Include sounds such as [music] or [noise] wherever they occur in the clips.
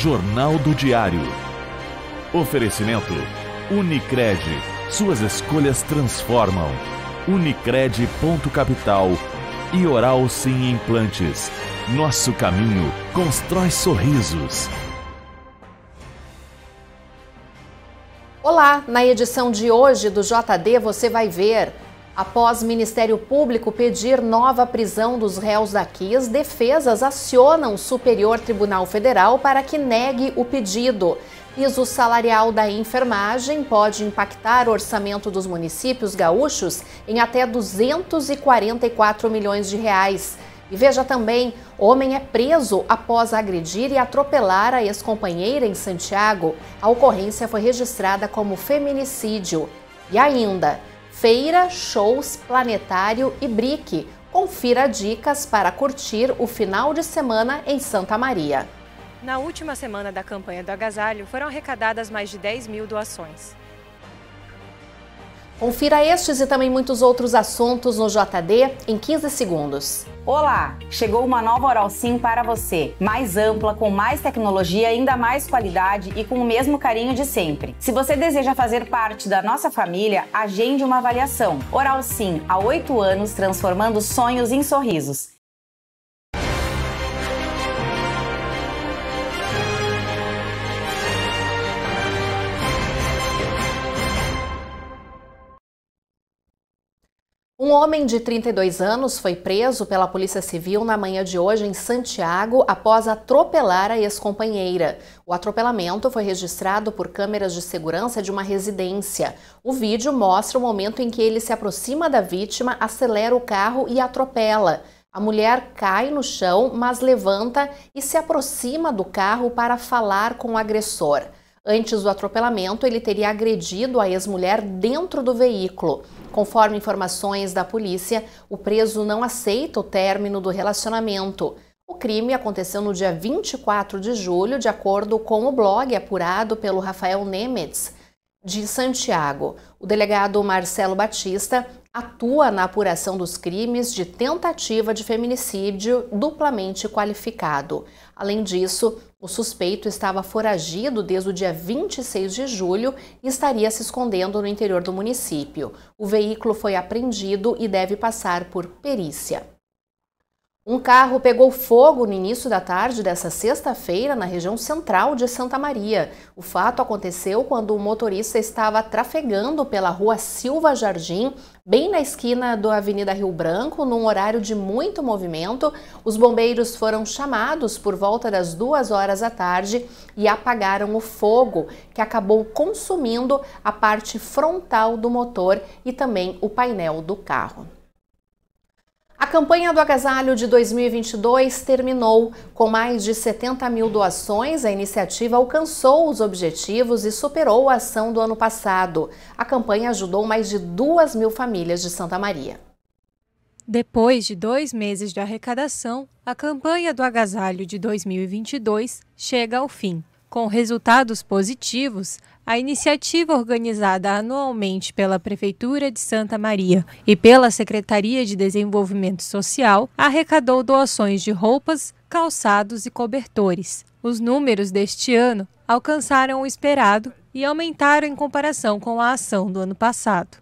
Jornal do Diário. Oferecimento Unicred. Suas escolhas transformam. Unicred.capital e Oral Sim Implantes. Nosso caminho constrói sorrisos. Olá, na edição de hoje do JD você vai ver. Após Ministério Público pedir nova prisão dos réus da KIS, defesas acionam o Superior Tribunal Federal para que negue o pedido. Piso salarial da enfermagem pode impactar o orçamento dos municípios gaúchos em até 244 milhões de reais. E veja também, homem é preso após agredir e atropelar a ex-companheira em Santiago. A ocorrência foi registrada como feminicídio. E ainda, feira, shows, planetário e brique. Confira dicas para curtir o final de semana em Santa Maria. Na última semana da campanha do agasalho, foram arrecadadas mais de 10 mil doações. Confira estes e também muitos outros assuntos no JD em 15 segundos. Olá! Chegou uma nova Oral Sim para você. Mais ampla, com mais tecnologia, ainda mais qualidade e com o mesmo carinho de sempre. Se você deseja fazer parte da nossa família, agende uma avaliação. Oral Sim, há oito anos, transformando sonhos em sorrisos. Um homem de 32 anos foi preso pela Polícia Civil na manhã de hoje em Santiago após atropelar a ex-companheira. O atropelamento foi registrado por câmeras de segurança de uma residência. O vídeo mostra o momento em que ele se aproxima da vítima, acelera o carro e atropela. A mulher cai no chão, mas levanta e se aproxima do carro para falar com o agressor. Antes do atropelamento, ele teria agredido a ex-mulher dentro do veículo. Conforme informações da polícia, o preso não aceita o término do relacionamento. O crime aconteceu no dia 24 de julho, de acordo com o blog apurado pelo Rafael Nemetz, de Santiago. O delegado Marcelo Batista atua na apuração dos crimes de tentativa de feminicídio duplamente qualificado. Além disso, o suspeito estava foragido desde o dia 26 de julho e estaria se escondendo no interior do município. O veículo foi apreendido e deve passar por perícia. Um carro pegou fogo no início da tarde dessa sexta-feira na região central de Santa Maria. O fato aconteceu quando o motorista estava trafegando pela rua Silva Jardim, bem na esquina da Avenida Rio Branco, num horário de muito movimento. Os bombeiros foram chamados por volta das duas horas da tarde e apagaram o fogo, que acabou consumindo a parte frontal do motor e também o painel do carro. A campanha do agasalho de 2022 terminou. Com mais de 70 mil doações, a iniciativa alcançou os objetivos e superou a ação do ano passado. A campanha ajudou mais de 2 mil famílias de Santa Maria. Depois de dois meses de arrecadação, a campanha do agasalho de 2022 chega ao fim. Com resultados positivos, a iniciativa organizada anualmente pela Prefeitura de Santa Maria e pela Secretaria de Desenvolvimento Social arrecadou doações de roupas, calçados e cobertores. Os números deste ano alcançaram o esperado e aumentaram em comparação com a ação do ano passado.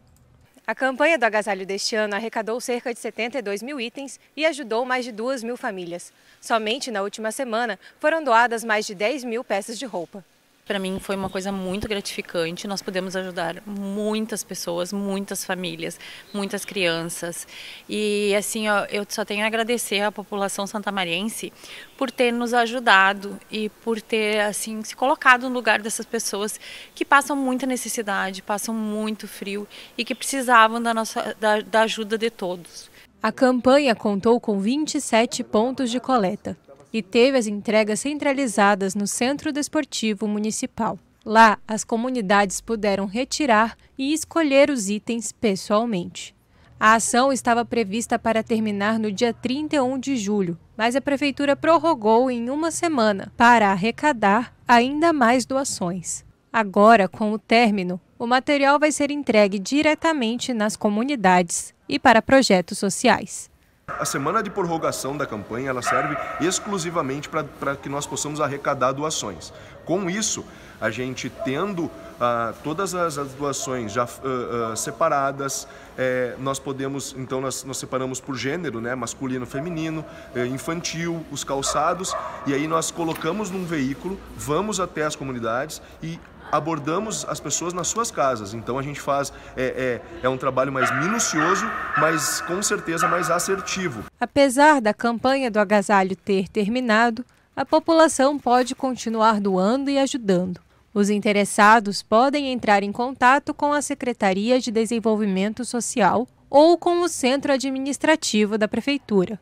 A campanha do agasalho deste ano arrecadou cerca de 72 mil itens e ajudou mais de 2 mil famílias. Somente na última semana foram doadas mais de 10 mil peças de roupa. Para mim foi uma coisa muito gratificante. Nós podemos ajudar muitas pessoas, muitas famílias, muitas crianças. E assim, ó, eu só tenho a agradecer à população santamariense por ter nos ajudado e por ter assim se colocado no lugar dessas pessoas que passam muita necessidade, passam muito frio e que precisavam da nossa da, da ajuda de todos. A campanha contou com 27 pontos de coleta e teve as entregas centralizadas no Centro Desportivo Municipal. Lá, as comunidades puderam retirar e escolher os itens pessoalmente. A ação estava prevista para terminar no dia 31 de julho, mas a Prefeitura prorrogou em uma semana para arrecadar ainda mais doações. Agora, com o término, o material vai ser entregue diretamente nas comunidades e para projetos sociais. A semana de prorrogação da campanha ela serve exclusivamente para que nós possamos arrecadar doações. Com isso, a gente tendo ah, todas as, as, doações já ah, ah, separadas, é, nós podemos, então nós, nós, separamos por gênero, né, masculino, feminino, é, infantil, os calçados, e aí nós colocamos num veículo, vamos até as comunidades e abordamos as pessoas nas suas casas. Então a gente faz é, é, é, um trabalho mais minucioso, mas com certeza mais assertivo. Apesar da campanha do agasalho ter terminado, a população pode continuar doando e ajudando. Os interessados podem entrar em contato com a Secretaria de Desenvolvimento Social ou com o centro administrativo da Prefeitura.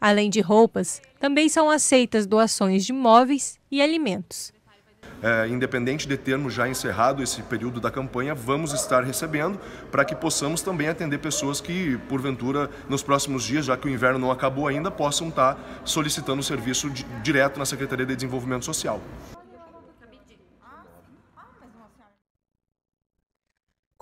Além de roupas, também são aceitas doações de móveis e alimentos é, independente de termos já encerrado esse período da campanha, vamos estar recebendo para que possamos também atender pessoas que, porventura, nos próximos dias, já que o inverno não acabou ainda, possam estar solicitando o serviço de, direto na Secretaria de Desenvolvimento Social.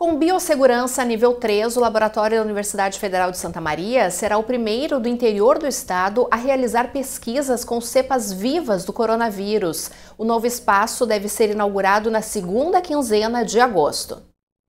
Com biossegurança nível 3, o laboratório da Universidade Federal de Santa Maria será o primeiro do interior do estado a realizar pesquisas com cepas vivas do coronavírus. O novo espaço deve ser inaugurado na segunda quinzena de agosto.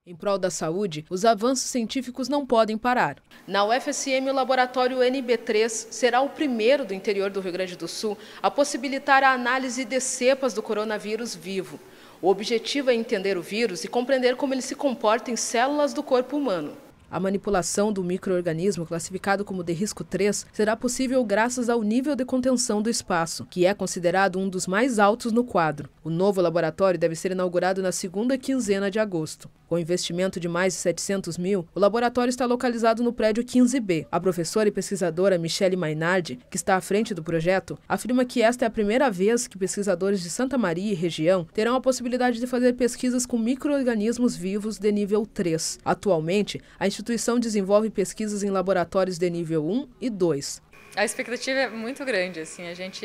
Em prol da saúde, os avanços científicos não podem parar. Na UFSM, o laboratório NB3 será o primeiro do interior do Rio Grande do Sul a possibilitar a análise de cepas do coronavírus vivo. O objetivo é entender o vírus e compreender como ele se comporta em células do corpo humano. A manipulação do microorganismo classificado como de risco 3 será possível graças ao nível de contenção do espaço, que é considerado um dos mais altos no quadro. O novo laboratório deve ser inaugurado na segunda quinzena de agosto. Com investimento de mais de 700 mil, o laboratório está localizado no prédio 15B. A professora e pesquisadora Michele Mainardi, que está à frente do projeto, afirma que esta é a primeira vez que pesquisadores de Santa Maria e região terão a possibilidade de fazer pesquisas com microorganismos vivos de nível 3. Atualmente, a instituição desenvolve pesquisas em laboratórios de nível 1 e 2. A expectativa é muito grande, assim, a gente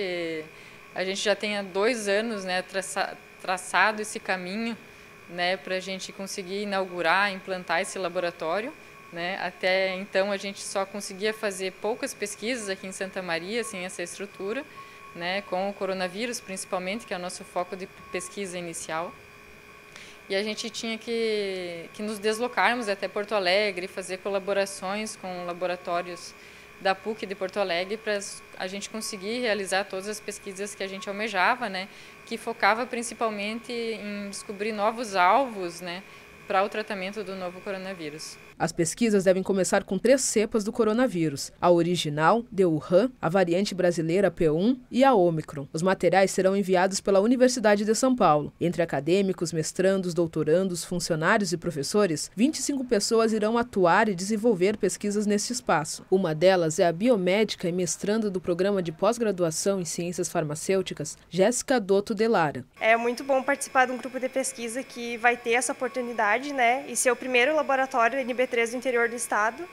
a gente já tem há dois anos, né, traça, traçado esse caminho, né, para a gente conseguir inaugurar, implantar esse laboratório. Né? Até então a gente só conseguia fazer poucas pesquisas aqui em Santa Maria, sem essa estrutura, né? com o coronavírus principalmente, que é o nosso foco de pesquisa inicial. E a gente tinha que, que nos deslocarmos até Porto Alegre, fazer colaborações com laboratórios da PUC de Porto Alegre para a gente conseguir realizar todas as pesquisas que a gente almejava, né, que focava principalmente em descobrir novos alvos, né, para o tratamento do novo coronavírus. As pesquisas devem começar com três cepas do coronavírus: a original, de Wuhan, a variante brasileira P1 e a Omicron. Os materiais serão enviados pela Universidade de São Paulo. Entre acadêmicos, mestrandos, doutorandos, funcionários e professores, 25 pessoas irão atuar e desenvolver pesquisas neste espaço. Uma delas é a biomédica e mestranda do programa de pós-graduação em ciências farmacêuticas, Jéssica Dotto Delara. É muito bom participar de um grupo de pesquisa que vai ter essa oportunidade, né, e ser o primeiro laboratório Do interior do estado.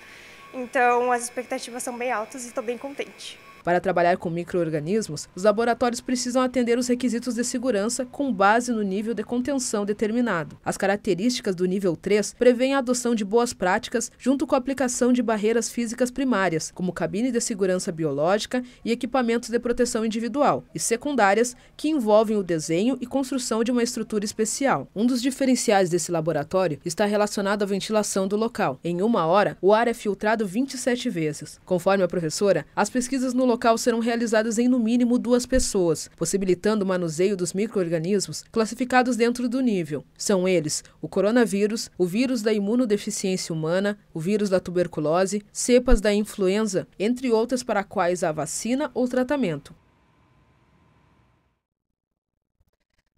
Então, as expectativas são bem altas e estou bem contente. Para trabalhar com microorganismos, os laboratórios precisam atender os requisitos de segurança com base no nível de contenção determinado. As características do nível 3 prevêem a adoção de boas práticas junto com a aplicação de barreiras físicas primárias, como cabine de segurança biológica e equipamentos de proteção individual, e secundárias, que envolvem o desenho e construção de uma estrutura especial. Um dos diferenciais desse laboratório está relacionado à ventilação do local. Em uma hora, o ar é filtrado 27 vezes. Conforme a professora, as pesquisas no local local serão realizadas em no mínimo duas pessoas, possibilitando o manuseio dos micro-organismos classificados dentro do nível. São eles o coronavírus, o vírus da imunodeficiência humana, o vírus da tuberculose, cepas da influenza, entre outras para quais há vacina ou tratamento.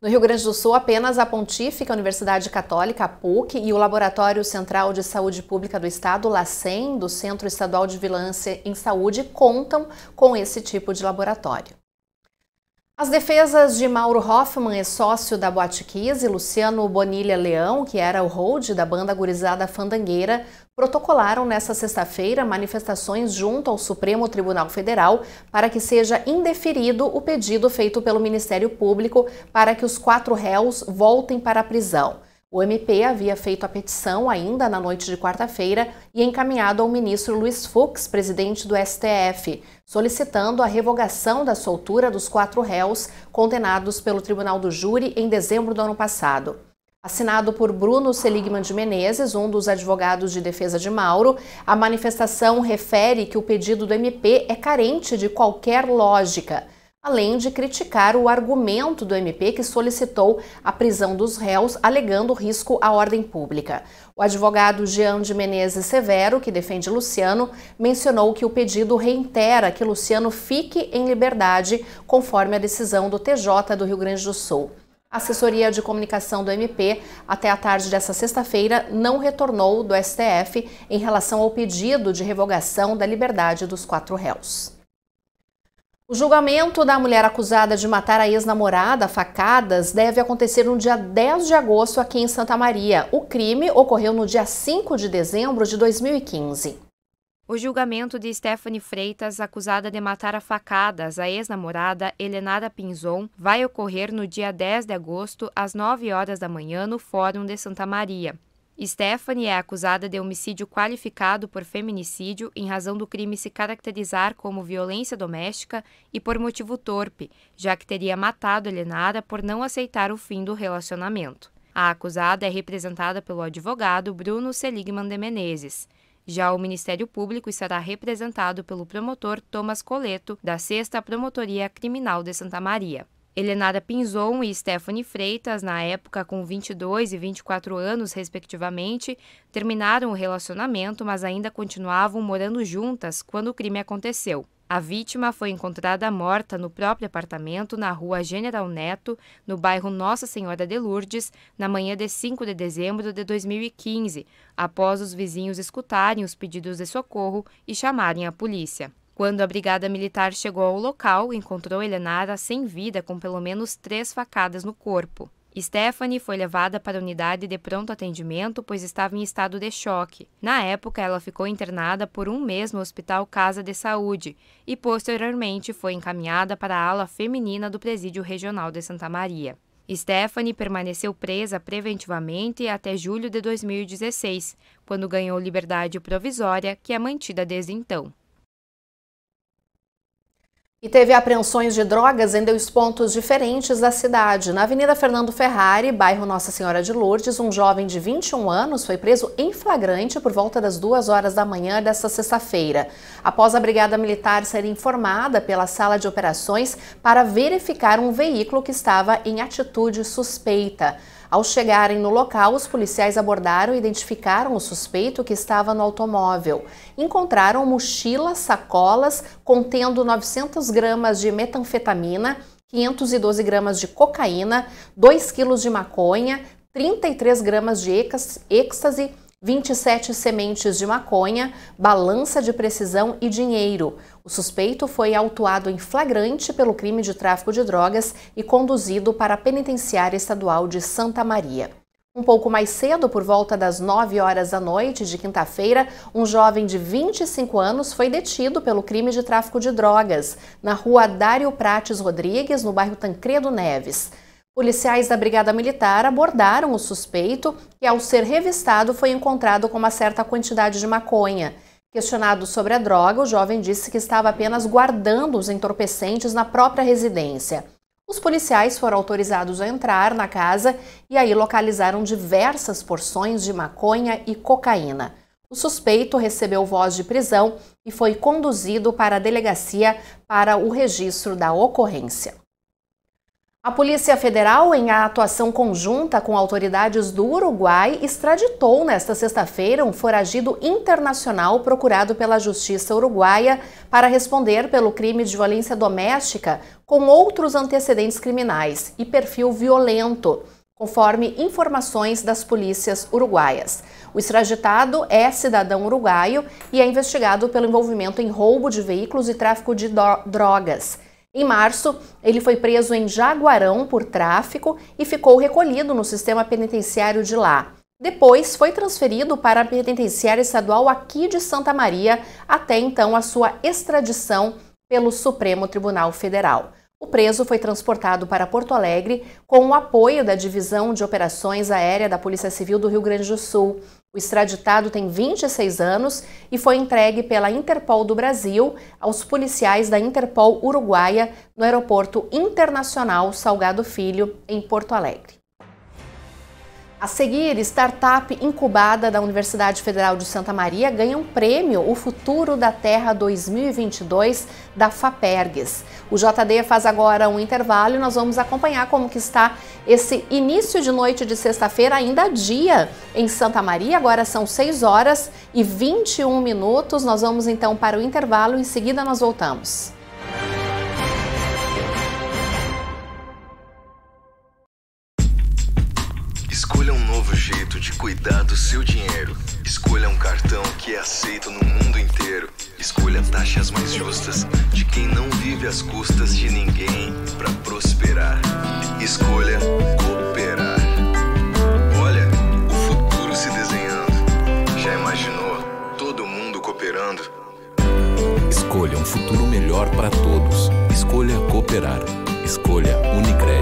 No Rio Grande do Sul, apenas a Pontífica Universidade Católica, a PUC, e o Laboratório Central de Saúde Pública do Estado, LACEN, do Centro Estadual de Vigilância em Saúde, contam com esse tipo de laboratório. As defesas de Mauro Hoffman, ex-sócio da Boate Kiss, e Luciano Bonilha Leão, que era o hold da banda gurizada Fandangueira, protocolaram nesta sexta-feira manifestações junto ao Supremo Tribunal Federal para que seja indeferido o pedido feito pelo Ministério Público para que os quatro réus voltem para a prisão. O MP havia feito a petição ainda na noite de quarta-feira e encaminhado ao ministro Luiz Fux, presidente do STF, solicitando a revogação da soltura dos quatro réus condenados pelo Tribunal do Júri em dezembro do ano passado. Assinado por Bruno Seligman de Menezes, um dos advogados de defesa de Mauro, a manifestação refere que o pedido do MP é carente de qualquer lógica além de criticar o argumento do MP que solicitou a prisão dos réus, alegando risco à ordem pública. O advogado Jean de Menezes Severo, que defende Luciano, mencionou que o pedido reitera que Luciano fique em liberdade, conforme a decisão do TJ do Rio Grande do Sul. A assessoria de comunicação do MP, até a tarde dessa sexta-feira, não retornou do STF em relação ao pedido de revogação da liberdade dos quatro réus. O julgamento da mulher acusada de matar a ex-namorada facadas deve acontecer no dia 10 de agosto aqui em Santa Maria. O crime ocorreu no dia 5 de dezembro de 2015. O julgamento de Stephanie Freitas, acusada de matar a facadas a ex-namorada Helenara Pinzon, vai ocorrer no dia 10 de agosto, às 9 horas da manhã, no Fórum de Santa Maria. Stephanie é acusada de homicídio qualificado por feminicídio em razão do crime se caracterizar como violência doméstica e por motivo torpe, já que teria matado Helenara por não aceitar o fim do relacionamento. A acusada é representada pelo advogado Bruno Seligman de Menezes. Já o Ministério Público estará representado pelo promotor Thomas Coleto, da 6 Promotoria Criminal de Santa Maria. Helenara Pinzon e Stephanie Freitas, na época com 22 e 24 anos, respectivamente, terminaram o relacionamento, mas ainda continuavam morando juntas quando o crime aconteceu. A vítima foi encontrada morta no próprio apartamento na rua General Neto, no bairro Nossa Senhora de Lourdes, na manhã de 5 de dezembro de 2015, após os vizinhos escutarem os pedidos de socorro e chamarem a polícia. Quando a brigada militar chegou ao local, encontrou Helenara sem vida, com pelo menos três facadas no corpo. Stephanie foi levada para a unidade de pronto atendimento, pois estava em estado de choque. Na época, ela ficou internada por um mês no Hospital Casa de Saúde e, posteriormente, foi encaminhada para a ala feminina do Presídio Regional de Santa Maria. Stephanie permaneceu presa preventivamente até julho de 2016, quando ganhou liberdade provisória, que é mantida desde então. E teve apreensões de drogas em dois pontos diferentes da cidade. Na Avenida Fernando Ferrari, bairro Nossa Senhora de Lourdes, um jovem de 21 anos foi preso em flagrante por volta das duas horas da manhã desta sexta-feira, após a Brigada Militar ser informada pela sala de operações para verificar um veículo que estava em atitude suspeita. Ao chegarem no local, os policiais abordaram e identificaram o suspeito que estava no automóvel. Encontraram mochilas, sacolas contendo 900 gramas de metanfetamina, 512 gramas de cocaína, 2 quilos de maconha, 33 gramas de êxtase 27 sementes de maconha, balança de precisão e dinheiro. O suspeito foi autuado em flagrante pelo crime de tráfico de drogas e conduzido para a penitenciária estadual de Santa Maria. Um pouco mais cedo, por volta das 9 horas da noite de quinta-feira, um jovem de 25 anos foi detido pelo crime de tráfico de drogas na rua Dário Prates Rodrigues, no bairro Tancredo Neves. Policiais da Brigada Militar abordaram o suspeito e, ao ser revistado, foi encontrado com uma certa quantidade de maconha. Questionado sobre a droga, o jovem disse que estava apenas guardando os entorpecentes na própria residência. Os policiais foram autorizados a entrar na casa e aí localizaram diversas porções de maconha e cocaína. O suspeito recebeu voz de prisão e foi conduzido para a delegacia para o registro da ocorrência. A Polícia Federal, em atuação conjunta com autoridades do Uruguai, extraditou nesta sexta-feira um foragido internacional procurado pela Justiça Uruguaia para responder pelo crime de violência doméstica com outros antecedentes criminais e perfil violento, conforme informações das polícias uruguaias. O extraditado é cidadão uruguaio e é investigado pelo envolvimento em roubo de veículos e tráfico de drogas. Em março, ele foi preso em Jaguarão por tráfico e ficou recolhido no sistema penitenciário de lá. Depois foi transferido para a penitenciária estadual aqui de Santa Maria, até então a sua extradição pelo Supremo Tribunal Federal. O preso foi transportado para Porto Alegre com o apoio da Divisão de Operações Aérea da Polícia Civil do Rio Grande do Sul. O extraditado tem 26 anos e foi entregue pela Interpol do Brasil aos policiais da Interpol Uruguaia no Aeroporto Internacional Salgado Filho, em Porto Alegre. A seguir, startup incubada da Universidade Federal de Santa Maria ganha um prêmio O Futuro da Terra 2022 da Fapergues. O JD faz agora um intervalo e nós vamos acompanhar como que está esse início de noite de sexta-feira, ainda dia em Santa Maria. Agora são 6 horas e 21 minutos. Nós vamos então para o intervalo, em seguida nós voltamos. Escolha de cuidar do seu dinheiro. Escolha um cartão que é aceito no mundo inteiro. Escolha taxas mais justas de quem não vive às custas de ninguém para prosperar. Escolha cooperar. Olha, o futuro se desenhando. Já imaginou todo mundo cooperando? Escolha um futuro melhor para todos. Escolha cooperar. Escolha Unicred.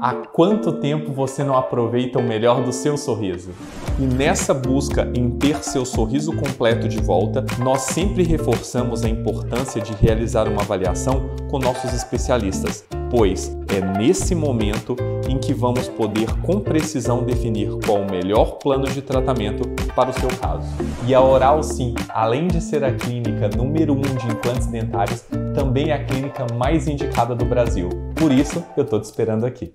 Há quanto tempo você não aproveita o melhor do seu sorriso? E nessa busca em ter seu sorriso completo de volta, nós sempre reforçamos a importância de realizar uma avaliação com nossos especialistas, pois é nesse momento em que vamos poder com precisão definir qual o melhor plano de tratamento para o seu caso. E a Oral Sim, além de ser a clínica número 1 um de implantes dentários, também é a clínica mais indicada do Brasil. Por isso, eu estou te esperando aqui.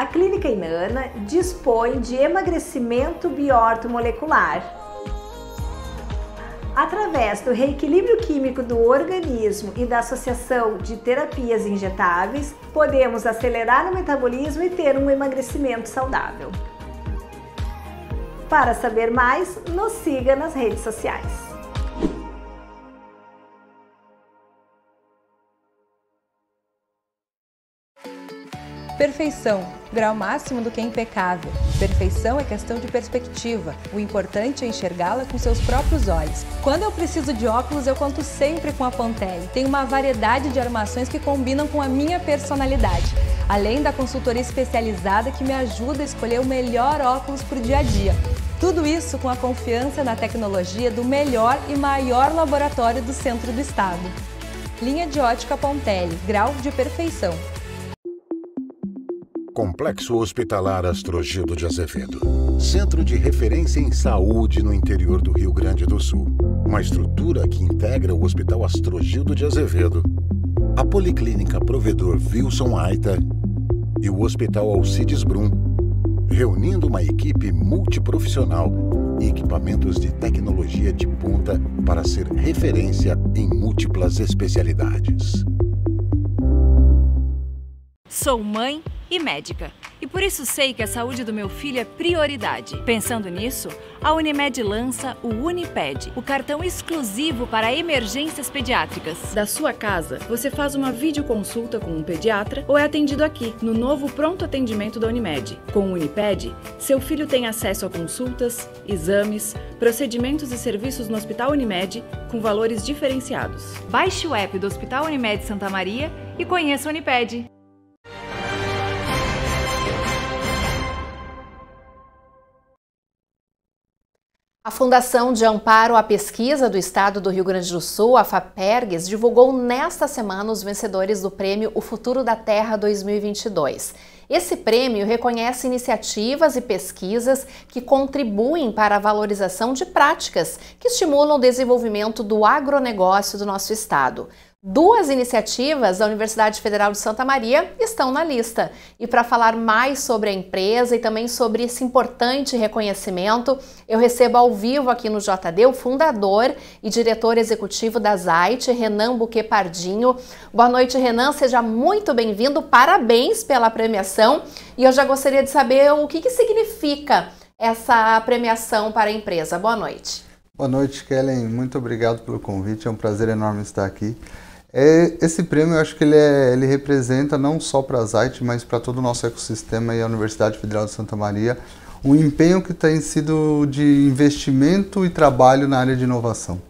A Clínica Inana dispõe de emagrecimento biortomolecular. Através do reequilíbrio químico do organismo e da associação de terapias injetáveis, podemos acelerar o metabolismo e ter um emagrecimento saudável. Para saber mais, nos siga nas redes sociais. Perfeição, grau máximo do que é impecável. Perfeição é questão de perspectiva. O importante é enxergá-la com seus próprios olhos. Quando eu preciso de óculos, eu conto sempre com a Pontelli. Tem uma variedade de armações que combinam com a minha personalidade. Além da consultoria especializada que me ajuda a escolher o melhor óculos para o dia a dia. Tudo isso com a confiança na tecnologia do melhor e maior laboratório do centro do estado. Linha de ótica Pontelli, grau de perfeição. Complexo Hospitalar Astrogildo de Azevedo. Centro de referência em saúde no interior do Rio Grande do Sul. Uma estrutura que integra o Hospital Astrogildo de Azevedo, a Policlínica Provedor Wilson Aita e o Hospital Alcides Brum, reunindo uma equipe multiprofissional e equipamentos de tecnologia de ponta para ser referência em múltiplas especialidades. Sou mãe e médica. E por isso sei que a saúde do meu filho é prioridade. Pensando nisso, a Unimed lança o Uniped, o cartão exclusivo para emergências pediátricas. Da sua casa, você faz uma videoconsulta com um pediatra ou é atendido aqui, no novo pronto atendimento da Unimed. Com o Uniped, seu filho tem acesso a consultas, exames, procedimentos e serviços no Hospital Unimed com valores diferenciados. Baixe o app do Hospital Unimed Santa Maria e conheça o Uniped. A Fundação de Amparo à Pesquisa do Estado do Rio Grande do Sul, a FAPERGS, divulgou nesta semana os vencedores do prêmio O Futuro da Terra 2022. Esse prêmio reconhece iniciativas e pesquisas que contribuem para a valorização de práticas que estimulam o desenvolvimento do agronegócio do nosso estado. Duas iniciativas da Universidade Federal de Santa Maria estão na lista. E para falar mais sobre a empresa e também sobre esse importante reconhecimento, eu recebo ao vivo aqui no JD o fundador e diretor executivo da Zait, Renan Buquet Pardinho. Boa noite, Renan, seja muito bem-vindo. Parabéns pela premiação. E eu já gostaria de saber o que, que significa essa premiação para a empresa. Boa noite. Boa noite, Kellen. Muito obrigado pelo convite. É um prazer enorme estar aqui. É, esse prêmio eu acho que ele, é, ele representa não só para a Zait, mas para todo o nosso ecossistema e a Universidade Federal de Santa Maria, um empenho que tem sido de investimento e trabalho na área de inovação.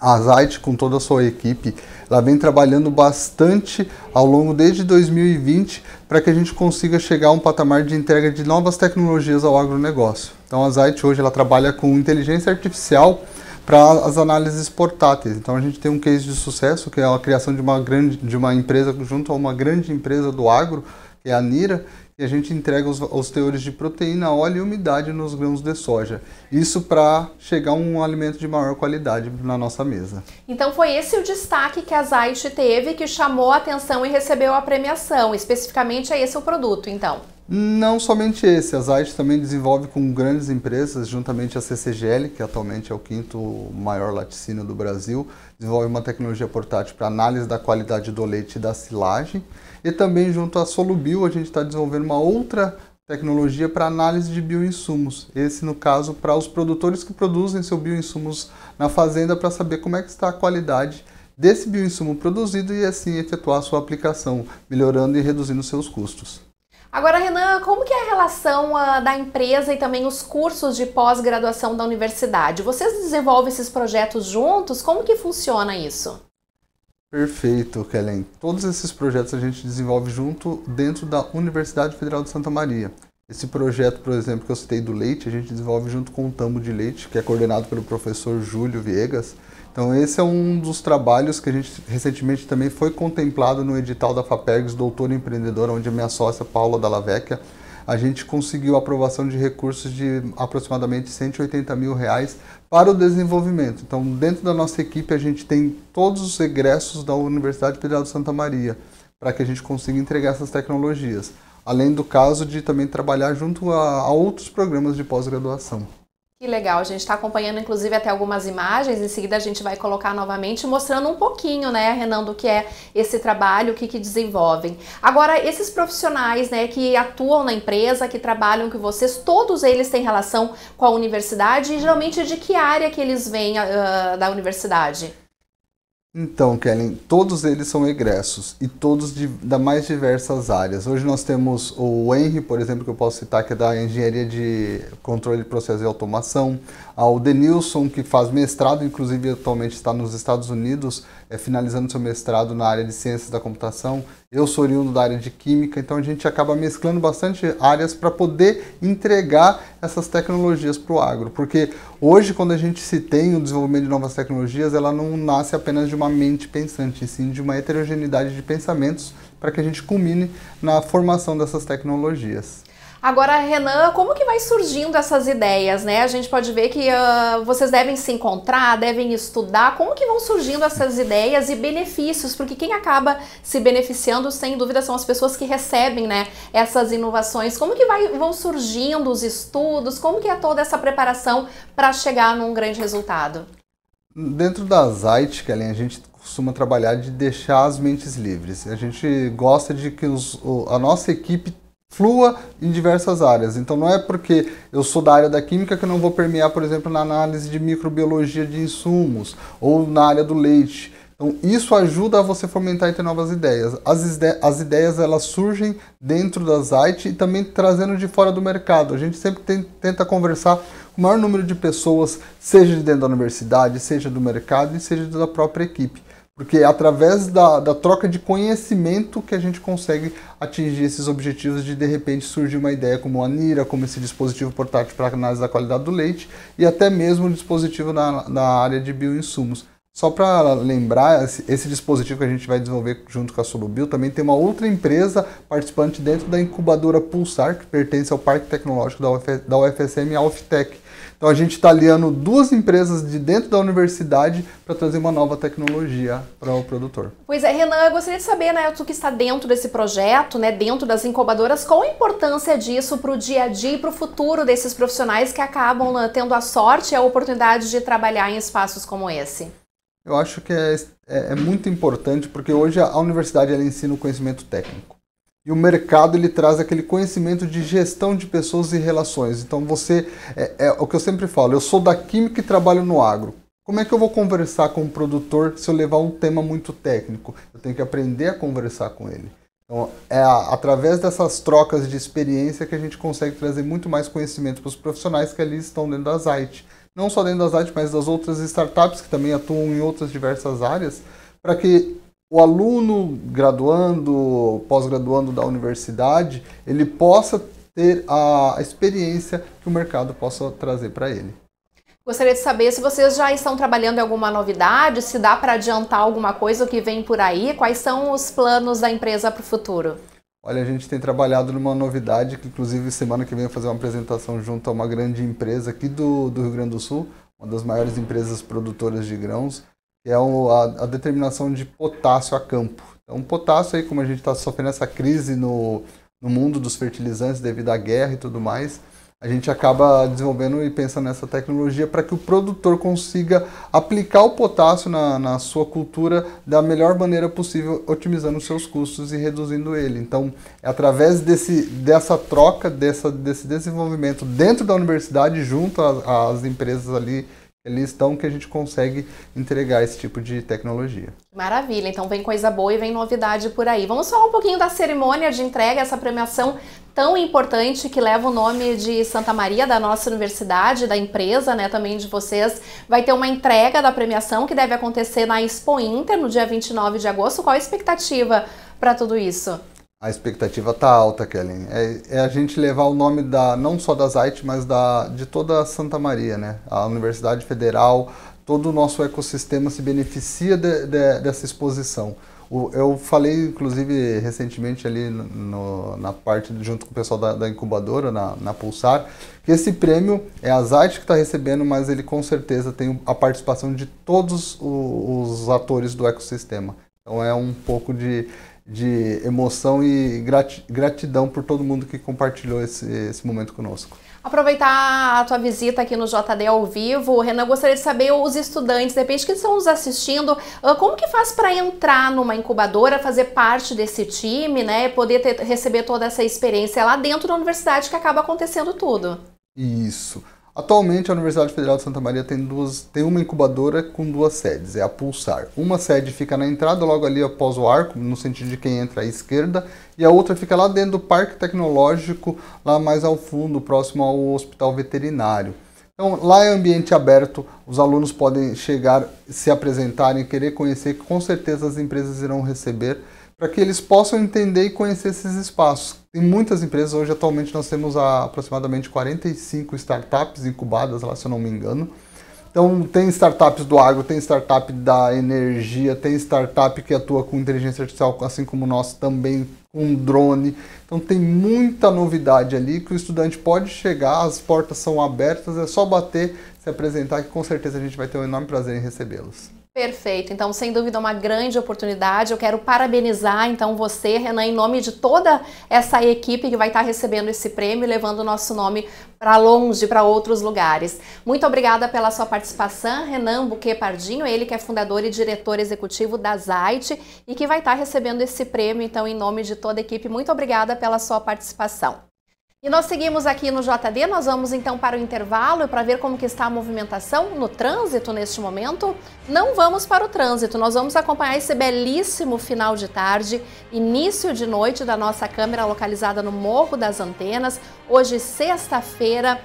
A Zait, com toda a sua equipe, ela vem trabalhando bastante ao longo desde 2020 para que a gente consiga chegar a um patamar de entrega de novas tecnologias ao agronegócio. Então a Zait hoje ela trabalha com inteligência artificial para as análises portáteis. Então a gente tem um case de sucesso que é a criação de uma grande de uma empresa junto a uma grande empresa do agro, que é a Nira, e a gente entrega os, os, teores de proteína, óleo e umidade nos grãos de soja. Isso para chegar a um alimento de maior qualidade na nossa mesa. Então foi esse o destaque que a Zait teve que chamou a atenção e recebeu a premiação. Especificamente é esse o produto, então? Não somente esse, a Zait também desenvolve com grandes empresas, juntamente a CCGL, que atualmente é o quinto maior laticínio do Brasil, desenvolve uma tecnologia portátil para análise da qualidade do leite e da silagem. E também junto à Solubil a gente está desenvolvendo uma outra tecnologia para análise de bioinsumos. Esse no caso para os produtores que produzem seus bioinsumos na fazenda para saber como é que está a qualidade desse bioinsumo produzido e assim efetuar sua aplicação, melhorando e reduzindo seus custos. Agora, Renan, como que é a relação uh, da empresa e também os cursos de pós-graduação da universidade? Vocês desenvolvem esses projetos juntos? Como que funciona isso? Perfeito, Kellen. Todos esses projetos a gente desenvolve junto dentro da Universidade Federal de Santa Maria. Esse projeto, por exemplo, que eu citei do leite, a gente desenvolve junto com o Tambo de Leite, que é coordenado pelo professor Júlio Viegas. Então esse é um dos trabalhos que a gente recentemente também foi contemplado no edital da FAPERGS Doutor Empreendedor, onde a minha sócia Paula Dallavecchia a gente conseguiu aprovação de recursos de aproximadamente 180 mil reais para o desenvolvimento. Então, dentro da nossa equipe, a gente tem todos os egressos da Universidade Federal de Santa Maria para que a gente consiga entregar essas tecnologias. Além do caso de também trabalhar junto a, a outros programas de pós-graduação. Que legal, a gente está acompanhando inclusive até algumas imagens, em seguida a gente vai colocar novamente, mostrando um pouquinho, né, Renan, do que é esse trabalho, o que, que desenvolvem. Agora, esses profissionais, né, que atuam na empresa, que trabalham com vocês, todos eles têm relação com a universidade e geralmente de que área que eles vêm uh, da universidade? Então, Kellen, todos eles são egressos e todos de, da mais diversas áreas. Hoje nós temos o Henry, por exemplo, que eu posso citar, que é da engenharia de controle de processos e automação. O Denilson, que faz mestrado, inclusive atualmente está nos Estados Unidos, é, finalizando seu mestrado na área de ciências da computação. Eu sou oriundo da área de química, então a gente acaba mesclando bastante áreas para poder entregar essas tecnologias para o agro. Porque hoje, quando a gente se tem o desenvolvimento de novas tecnologias, ela não nasce apenas de uma mente pensante, sim de uma heterogeneidade de pensamentos para que a gente culmine na formação dessas tecnologias. Agora, Renan, como que vai surgindo essas ideias, né? A gente pode ver que uh, vocês devem se encontrar, devem estudar. Como que vão surgindo essas ideias e benefícios? Porque quem acaba se beneficiando, sem dúvida, são as pessoas que recebem, né, essas inovações. Como que vai, vão surgindo os estudos? Como que é toda essa preparação para chegar num grande resultado? Dentro da Kellen, a gente costuma trabalhar de deixar as mentes livres. A gente gosta de que os, a nossa equipe flua em diversas áreas. Então não é porque eu sou da área da química que eu não vou permear, por exemplo, na análise de microbiologia de insumos ou na área do leite. Então isso ajuda a você fomentar e ter novas ideias. As, as ideias elas surgem dentro da Zite e também trazendo de fora do mercado. A gente sempre tem, tenta conversar com o maior número de pessoas, seja de dentro da universidade, seja do mercado e seja da própria equipe. Porque é através da, da troca de conhecimento que a gente consegue atingir esses objetivos de de repente surgir uma ideia como a Nira, como esse dispositivo portátil para análise da qualidade do leite e até mesmo um dispositivo na, na área de bioinsumos. Só para lembrar, esse, dispositivo que a gente vai desenvolver junto com a Solubil também tem uma outra empresa participante dentro da incubadora Pulsar, que pertence ao Parque Tecnológico da, Uf, da UFSM, a UFTEC. Então a gente está aliando duas empresas de dentro da universidade para trazer uma nova tecnologia para o produtor. Pois é, Renan, eu gostaria de saber, né, tu que está dentro desse projeto, né, dentro das incubadoras, qual a importância disso para o dia a dia e para o futuro desses profissionais que acabam né, tendo a sorte e a oportunidade de trabalhar em espaços como esse? Eu acho que é, é, é muito importante porque hoje a universidade ela ensina o conhecimento técnico. E o mercado ele traz aquele conhecimento de gestão de pessoas e relações. Então você é, é, o que eu sempre falo. Eu sou da química e trabalho no agro. Como é que eu vou conversar com o produtor se eu levar um tema muito técnico? Eu tenho que aprender a conversar com ele. Então, é através dessas trocas de experiência que a gente consegue trazer muito mais conhecimento para os profissionais que ali estão dentro da Zite. não só dentro das áreas, mas das outras startups que também atuam em outras diversas áreas, para que o aluno graduando, pós-graduando da universidade, ele possa ter a experiência que o mercado possa trazer para ele. Gostaria de saber se vocês já estão trabalhando em alguma novidade, se dá para adiantar alguma coisa que vem por aí, quais são os planos da empresa para o futuro? Olha, a gente tem trabalhado numa novidade que, inclusive, semana que vem eu vou fazer uma apresentação junto a uma grande empresa aqui do, do Rio Grande do Sul, uma das maiores empresas produtoras de grãos, que é a, a determinação de potássio a campo. Então, potássio aí, como a gente está sofrendo essa crise no, no mundo dos fertilizantes devido à guerra e tudo mais, a gente acaba desenvolvendo e pensando nessa tecnologia para que o produtor consiga aplicar o potássio na, na, sua cultura da melhor maneira possível, otimizando os seus custos e reduzindo ele. Então, é através desse, dessa troca, dessa, desse desenvolvimento dentro da universidade, junto às empresas ali eles estão que a gente consegue entregar esse tipo de tecnologia. Maravilha, então vem coisa boa e vem novidade por aí. Vamos falar um pouquinho da cerimônia de entrega, essa premiação tão importante que leva o nome de Santa Maria, da nossa universidade, da empresa, né, também de vocês. Vai ter uma entrega da premiação que deve acontecer na Expo Inter no dia 29 de agosto. Qual a expectativa para tudo isso? A expectativa tá alta, Kellen. É, é, a gente levar o nome da não só da Zait, mas da de toda Santa Maria, né? A Universidade Federal, todo o nosso ecossistema se beneficia de, de, dessa exposição. O, eu falei, inclusive, recentemente ali no, na parte junto com o pessoal da, da incubadora, na, na, Pulsar, que esse prêmio é a Zait que está recebendo, mas ele com certeza tem a participação de todos os, os atores do ecossistema. Então é um pouco de de emoção e gratidão por todo mundo que compartilhou esse, esse momento conosco. Aproveitar a tua visita aqui no JD ao vivo, Renan, gostaria de saber os estudantes, de repente, que estão nos assistindo, ah, como que faz para entrar numa incubadora, fazer parte desse time, né, poder ter, receber toda essa experiência lá dentro da universidade que acaba acontecendo tudo? Isso. Atualmente, a Universidade Federal de Santa Maria tem, duas, tem uma incubadora com duas sedes, é a Pulsar. Uma sede fica na entrada, logo ali após o arco, no sentido de quem entra à esquerda, e a outra fica lá dentro do Parque Tecnológico, lá mais ao fundo, próximo ao Hospital Veterinário. Então, lá é ambiente aberto, os alunos podem chegar, se apresentarem, querer conhecer, com certeza as empresas irão receber para que eles possam entender e conhecer esses espaços. Tem muitas empresas, hoje atualmente nós temos aproximadamente 45 startups incubadas lá, se eu não me engano. Então tem startups do agro, tem startup da energia, tem startup que atua com inteligência artificial, assim como nós também com drone. Então tem muita novidade ali que o estudante pode chegar, as portas são abertas, é só bater, se apresentar que com certeza a gente vai ter um enorme prazer em recebê-los. Perfeito. Então, sem dúvida, uma grande oportunidade. Eu quero parabenizar então você, Renan, em nome de toda essa equipe que vai estar recebendo esse prêmio e levando o nosso nome para longe, para outros lugares. Muito obrigada pela sua participação, Renan Buquet Pardinho, ele que é fundador e diretor executivo da Zait e que vai estar recebendo esse prêmio, então, em nome de toda a equipe. Muito obrigada pela sua participação. E nós seguimos aqui no JD, nós vamos então para o intervalo para ver como que está a movimentação no trânsito neste momento. Não vamos para o trânsito, nós vamos acompanhar esse belíssimo final de tarde, início de noite da nossa câmera localizada no Morro das Antenas. Hoje, sexta-feira,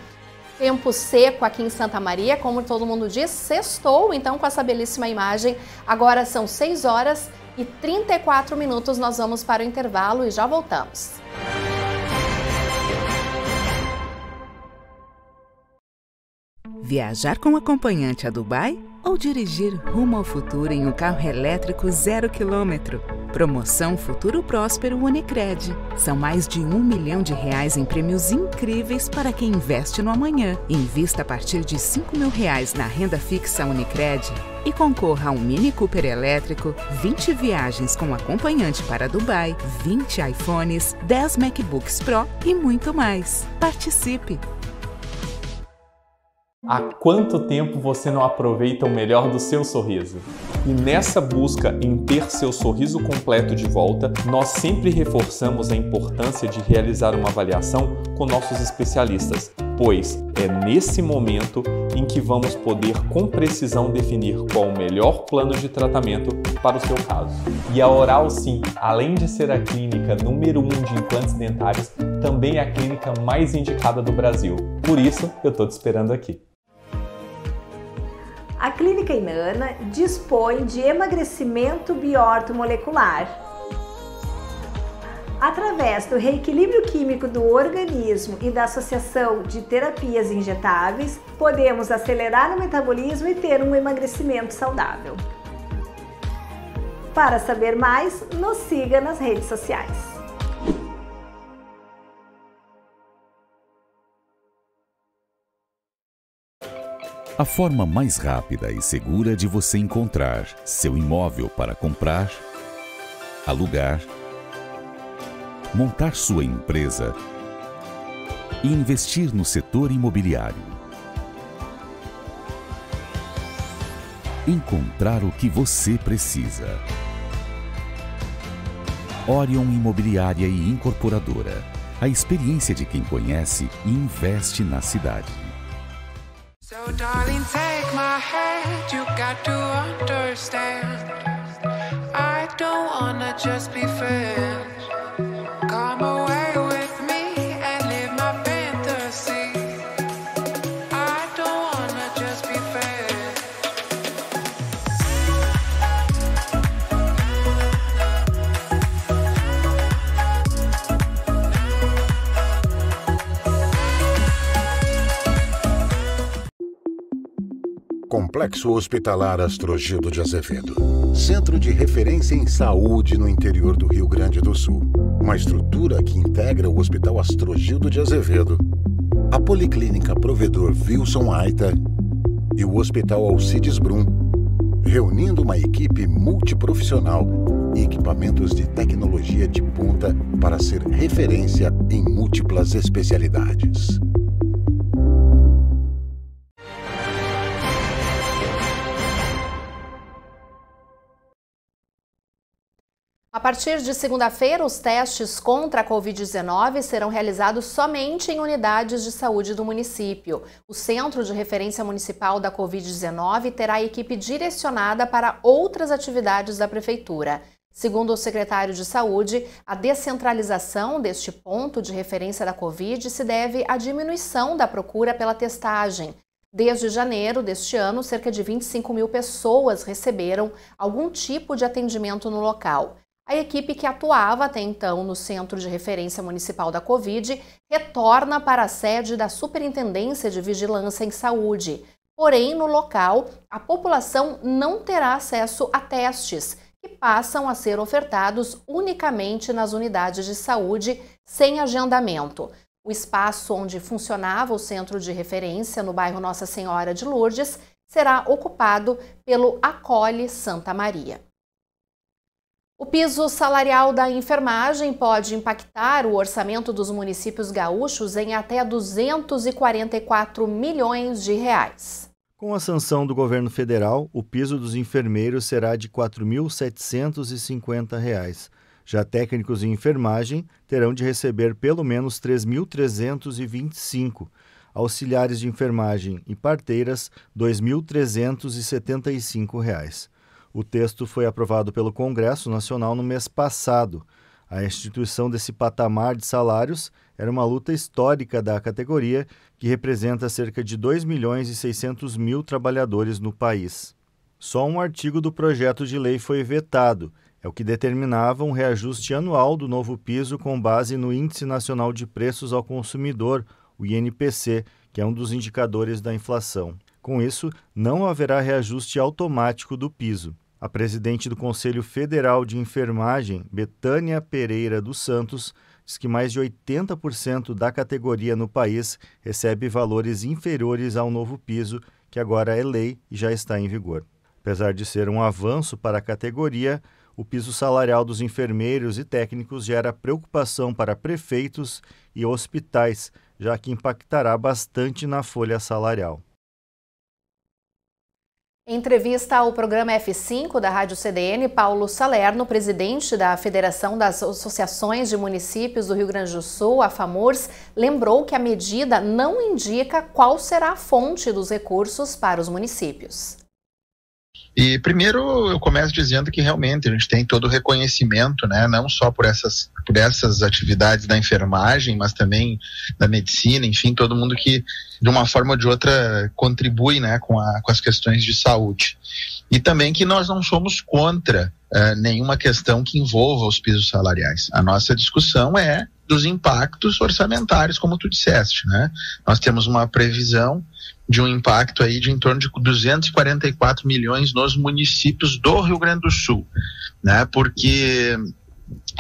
tempo seco aqui em Santa Maria, como todo mundo diz, sextou então com essa belíssima imagem. Agora são 6 horas e 34 minutos, nós vamos para o intervalo e já voltamos. Viajar com acompanhante a Dubai ou dirigir rumo ao futuro em um carro elétrico zero quilômetro? Promoção Futuro Próspero Unicred. São mais de um milhão de reais em prêmios incríveis para quem investe no amanhã. Invista a partir de cinco mil reais na renda fixa Unicred e concorra a um Mini Cooper elétrico, 20 viagens com acompanhante para Dubai, 20 iPhones, 10 MacBooks Pro e muito mais. Participe! Há quanto tempo você não aproveita o melhor do seu sorriso? E nessa busca em ter seu sorriso completo de volta, nós sempre reforçamos a importância de realizar uma avaliação com nossos especialistas, pois é nesse momento em que vamos poder com precisão definir qual o melhor plano de tratamento para o seu caso. E a Oral Sim, além de ser a clínica número 1 um de implantes dentários, também é a clínica mais indicada do Brasil. Por isso, eu estou te esperando aqui. A Clínica Inana dispõe de emagrecimento biortomolecular. Através do reequilíbrio químico do organismo e da associação de terapias injetáveis, podemos acelerar o metabolismo e ter um emagrecimento saudável. Para saber mais, nos siga nas redes sociais. A forma mais rápida e segura de você encontrar seu imóvel para comprar, alugar, montar sua empresa e investir no setor imobiliário. Encontrar o que você precisa. Orion Imobiliária e Incorporadora. A experiência de quem conhece e investe na cidade. So darling, take my hand, you got to understand. I don't wanna just be friends. Complexo Hospitalar Astrogildo de Azevedo. Centro de referência em saúde no interior do Rio Grande do Sul. Uma estrutura que integra o Hospital Astrogildo de Azevedo, a Policlínica Provedor Wilson Aita e o Hospital Alcides Brum, reunindo uma equipe multiprofissional e equipamentos de tecnologia de ponta para ser referência em múltiplas especialidades. Partir de segunda-feira, os testes contra a Covid-19 serão realizados somente em unidades de saúde do município. O Centro de Referência Municipal da Covid-19 terá equipe direcionada para outras atividades da Prefeitura. Segundo o secretário de Saúde, a descentralização deste ponto de referência da Covid se deve à diminuição da procura pela testagem. Desde janeiro deste ano, cerca de 25 mil pessoas receberam algum tipo de atendimento no local. A equipe que atuava até então no Centro de Referência Municipal da Covid retorna para a sede da Superintendência de Vigilância em Saúde. Porém, no local, a população não terá acesso a testes, que passam a ser ofertados unicamente nas unidades de saúde sem agendamento. O espaço onde funcionava o centro de referência no bairro Nossa Senhora de Lourdes será ocupado pelo Acolhe Santa Maria. O piso salarial da enfermagem pode impactar o orçamento dos municípios gaúchos em até 244 milhões de reais. Com a sanção do governo federal, o piso dos enfermeiros será de R$ 4.750. Já técnicos em enfermagem terão de receber pelo menos R$ 3.325. Auxiliares de enfermagem e parteiras, R$ 2.375. O texto foi aprovado pelo Congresso Nacional no mês passado. A instituição desse patamar de salários era uma luta histórica da categoria, que representa cerca de 2 milhões e 600 mil trabalhadores no país. Só um artigo do projeto de lei foi vetado, é o que determinava um reajuste anual do novo piso com base no Índice Nacional de Preços ao Consumidor, o INPC, que é um dos indicadores da inflação. Com isso, não haverá reajuste automático do piso. A presidente do Conselho Federal de Enfermagem, Betânia Pereira dos Santos, diz que mais de 80% da categoria no país recebe valores inferiores ao novo piso, que agora é lei e já está em vigor. Apesar de ser um avanço para a categoria, o piso salarial dos enfermeiros e técnicos gera preocupação para prefeitos e hospitais, já que impactará bastante na folha salarial. Em entrevista ao programa F5 da Rádio CDN, Paulo Salerno, presidente da Federação das Associações de Municípios do Rio Grande do Sul, a FAMURS, lembrou que a medida não indica qual será a fonte dos recursos para os municípios. E primeiro eu começo dizendo que realmente a gente tem todo o reconhecimento, né, não só por essas por essas atividades da enfermagem, mas também da medicina, enfim, todo mundo que de uma forma ou de outra contribui, né, com, a, com as questões de saúde. E também que nós não somos contra uh, nenhuma questão que envolva os pisos salariais. A nossa discussão é dos impactos orçamentários, como tu disseste, né? Nós temos uma previsão de um impacto aí de em torno de 244 milhões nos municípios do Rio Grande do Sul, né? Porque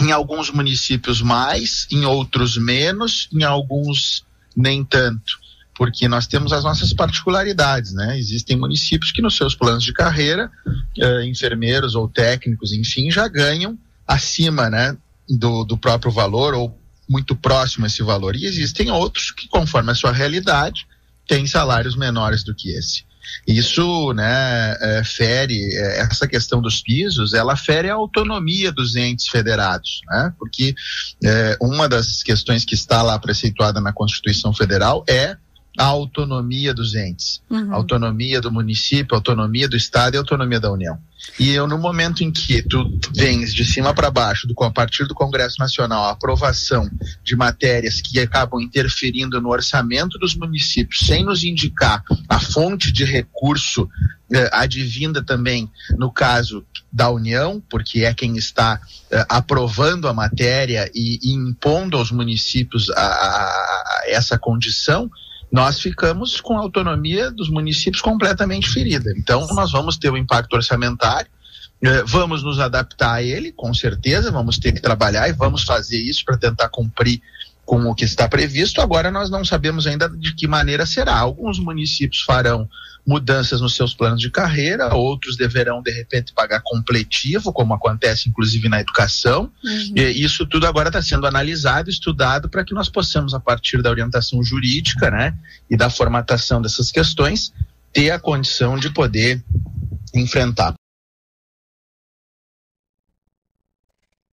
em alguns municípios mais, em outros menos, em alguns nem tanto, porque nós temos as nossas particularidades, né? Existem municípios que nos seus planos de carreira, eh, enfermeiros ou técnicos, enfim, já ganham acima, né, do, do próprio valor ou muito próximo a esse valor. E existem outros que, conforme a sua realidade, têm salários menores do que esse. Isso, né, é, fere é, essa questão dos pisos, ela fere a autonomia dos entes federados, né? Porque é, uma das questões que está lá preceituada na Constituição Federal é a autonomia dos entes, uhum. autonomia do município, autonomia do estado e autonomia da União. E eu, no momento em que tu vens de cima para baixo, do, a partir do Congresso Nacional, a aprovação de matérias que acabam interferindo no orçamento dos municípios, sem nos indicar a fonte de recurso eh, advinda também, no caso da União, porque é quem está eh, aprovando a matéria e, e impondo aos municípios a, a, a essa condição, nós ficamos com a autonomia dos municípios completamente ferida. Então, nós vamos ter um impacto orçamentário, eh, vamos nos adaptar a ele, com certeza, vamos ter que trabalhar e vamos fazer isso para tentar cumprir com o que está previsto. Agora, nós não sabemos ainda de que maneira será. Alguns municípios farão mudanças nos seus planos de carreira, outros deverão, de repente, pagar completivo, como acontece inclusive na educação. Uhum. E isso tudo agora está sendo analisado, estudado, para que nós possamos, a partir da orientação jurídica né, e da formatação dessas questões, ter a condição de poder enfrentar.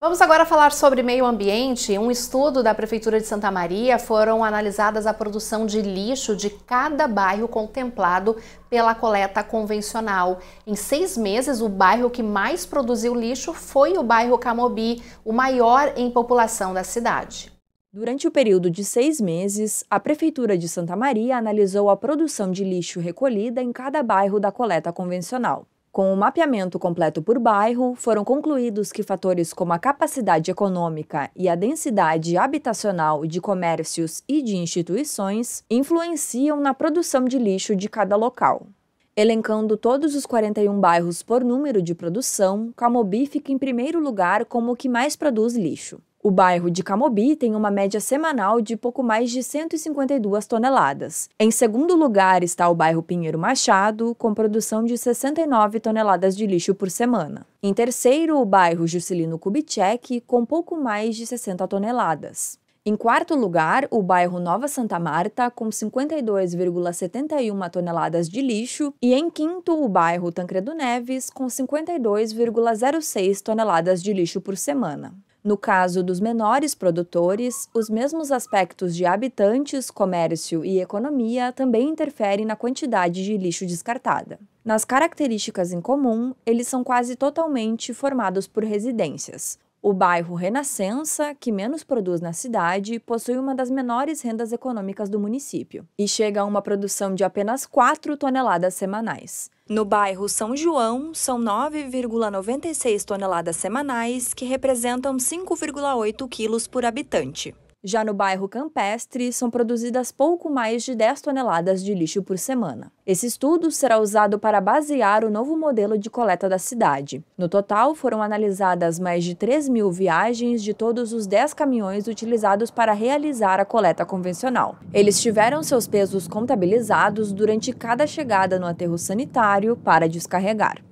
Vamos agora falar sobre meio ambiente. Um estudo da Prefeitura de Santa Maria foram analisadas a produção de lixo de cada bairro contemplado pela coleta convencional. Em seis meses, o bairro que mais produziu lixo foi o bairro Camobi, o maior em população da cidade. Durante o período de seis meses, a Prefeitura de Santa Maria analisou a produção de lixo recolhida em cada bairro da coleta convencional. Com o mapeamento completo por bairro, foram concluídos que fatores como a capacidade econômica e a densidade habitacional de comércios e de instituições influenciam na produção de lixo de cada local. Elencando todos os 41 bairros por número de produção, Camobi fica em primeiro lugar como o que mais produz lixo. O bairro de Camobi tem uma média semanal de pouco mais de 152 toneladas. Em segundo lugar está o bairro Pinheiro Machado, com produção de 69 toneladas de lixo por semana. Em terceiro, o bairro Juscelino Kubitschek, com pouco mais de 60 toneladas. Em quarto lugar, o bairro Nova Santa Marta, com 52,71 toneladas de lixo. E em quinto, o bairro Tancredo Neves, com 52,06 toneladas de lixo por semana. No caso dos menores produtores, os mesmos aspectos de habitantes, comércio e economia também interferem na quantidade de lixo descartada. Nas características em comum, eles são quase totalmente formados por residências. O bairro Renascença, que menos produz na cidade, possui uma das menores rendas econômicas do município e chega a uma produção de apenas 4 toneladas semanais. No bairro São João, são 9,96 toneladas semanais, que representam 5,8 quilos por habitante. Já no bairro Campestre, são produzidas pouco mais de 10 toneladas de lixo por semana. Esse estudo será usado para basear o novo modelo de coleta da cidade. No total, foram analisadas mais de 3 mil viagens de todos os 10 caminhões utilizados para realizar a coleta convencional. Eles tiveram seus pesos contabilizados durante cada chegada no aterro sanitário para descarregar.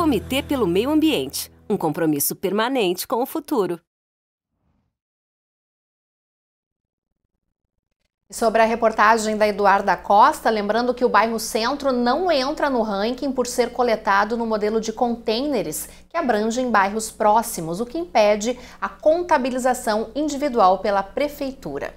Comitê pelo Meio Ambiente um compromisso permanente com o futuro. Sobre a reportagem da Eduarda Costa, lembrando que o bairro Centro não entra no ranking por ser coletado no modelo de containers, que abrangem bairros próximos, o que impede a contabilização individual pela prefeitura.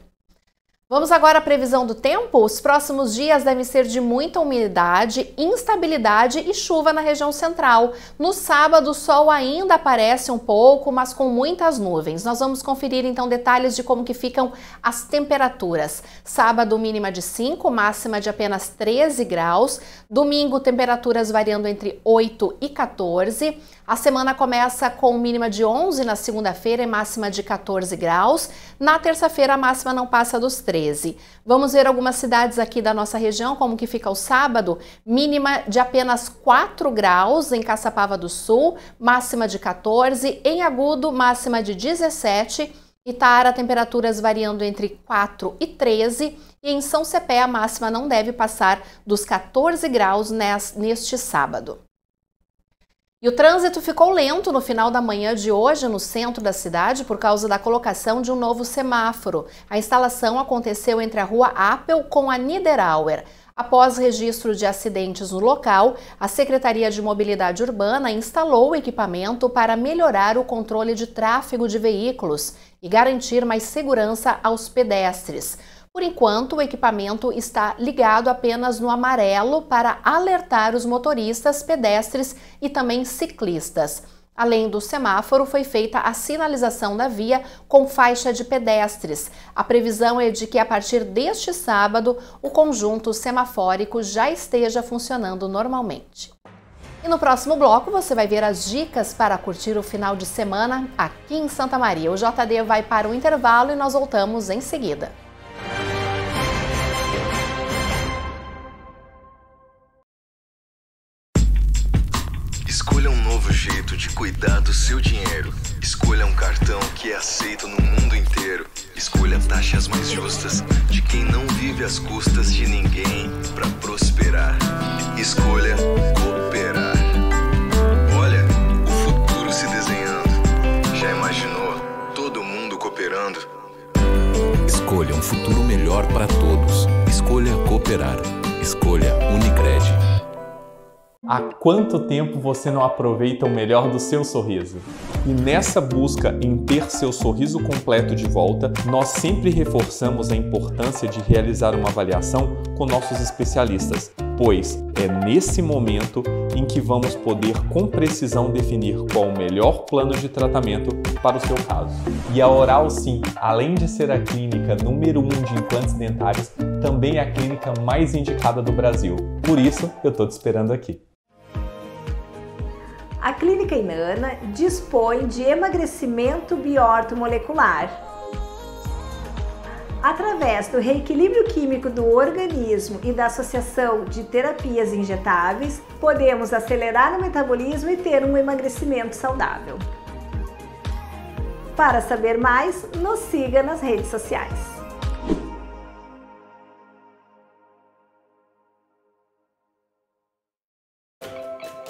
Vamos agora à previsão do tempo? Os próximos dias devem ser de muita umidade, instabilidade e chuva na região central. No sábado, o sol ainda aparece um pouco, mas com muitas nuvens. Nós vamos conferir então detalhes de como que ficam as temperaturas. Sábado, mínima de 5, máxima de apenas 13 graus. Domingo, temperaturas variando entre 8 e 14. A semana começa com mínima de 11 na segunda-feira e máxima de 14 graus. Na terça-feira, a máxima não passa dos 13. Vamos ver algumas cidades aqui da nossa região, como que fica o sábado. Mínima de apenas 4 graus em Caçapava do Sul, máxima de 14. Em Agudo, máxima de 17. Itara, temperaturas variando entre 4 e 13. E em São Cepé, a máxima não deve passar dos 14 graus neste sábado. E o trânsito ficou lento no final da manhã de hoje no centro da cidade por causa da colocação de um novo semáforo. A instalação aconteceu entre a rua Apple com a Niederauer. Após registro de acidentes no local, a Secretaria de Mobilidade Urbana instalou o equipamento para melhorar o controle de tráfego de veículos e garantir mais segurança aos pedestres. Por enquanto, o equipamento está ligado apenas no amarelo para alertar os motoristas, pedestres e também ciclistas. Além do semáforo, foi feita a sinalização da via com faixa de pedestres. A previsão é de que a partir deste sábado o conjunto semafórico já esteja funcionando normalmente. E no próximo bloco você vai ver as dicas para curtir o final de semana aqui em Santa Maria. O JD vai para o intervalo e nós voltamos em seguida. Às custas quanto tempo você não aproveita o melhor do seu sorriso? E nessa busca em ter seu sorriso completo de volta, nós sempre reforçamos a importância de realizar uma avaliação com nossos especialistas, pois é nesse momento em que vamos poder com precisão definir qual o melhor plano de tratamento para o seu caso. E a Oral Sim, além de ser a clínica número 1 um de implantes dentários, também é a clínica mais indicada do Brasil. Por isso, eu estou te esperando aqui. A Clínica Inana dispõe de emagrecimento biortomolecular. Através do reequilíbrio químico do organismo e da associação de terapias injetáveis, podemos acelerar o metabolismo e ter um emagrecimento saudável. Para saber mais, nos siga nas redes sociais.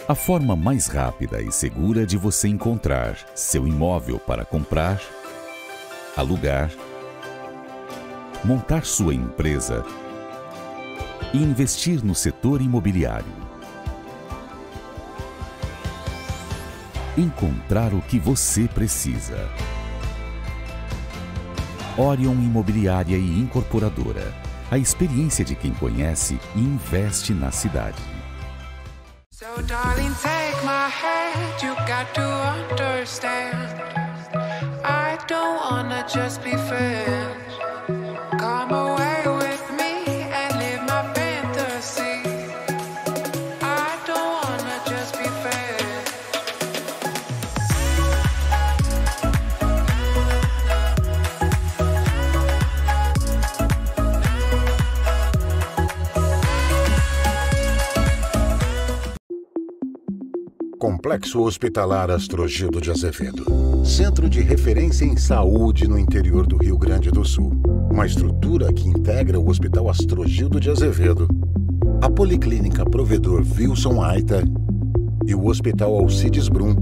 A forma mais rápida e segura de você encontrar seu imóvel para comprar, alugar, montar sua empresa e investir no setor imobiliário. Encontrar o que você precisa. Orion Imobiliária e Incorporadora. A experiência de quem conhece e investe na cidade. So, darling, take my hand. You got to understand. I don't wanna just be friends. Complexo Hospitalar Astrogildo de Azevedo. Centro de referência em saúde no interior do Rio Grande do Sul. Uma estrutura que integra o Hospital Astrogildo de Azevedo, a Policlínica Provedor Wilson Aita e o Hospital Alcides Brum,